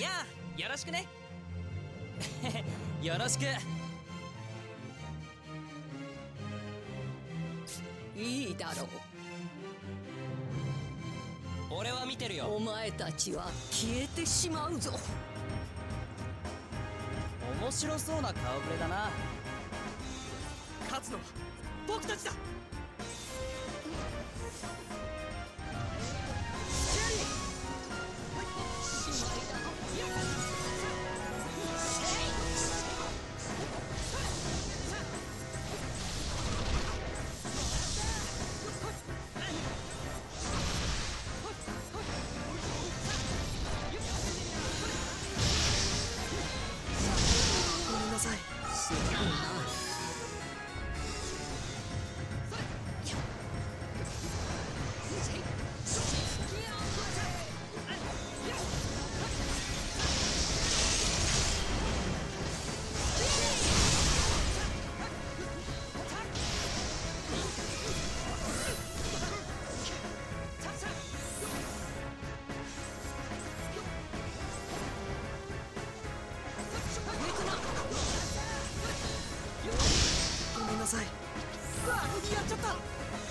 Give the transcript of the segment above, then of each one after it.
やあよろしくね。よろしく。いいだろう。俺は見てるよ。お前たちは消えてしまうぞ。面白そうな顔ぶれだな。勝つのは僕たちださやっちゃった。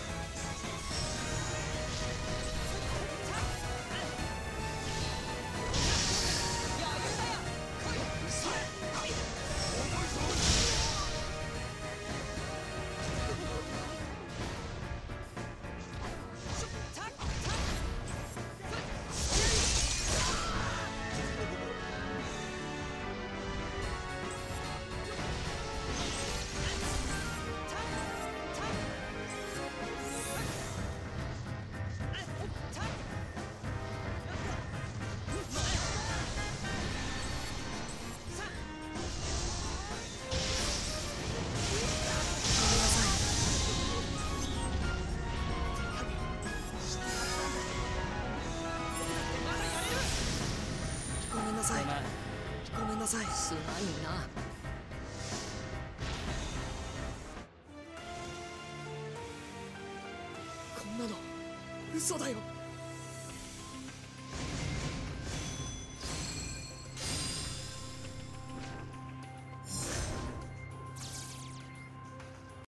なさいすまんな。こんなの嘘だよ。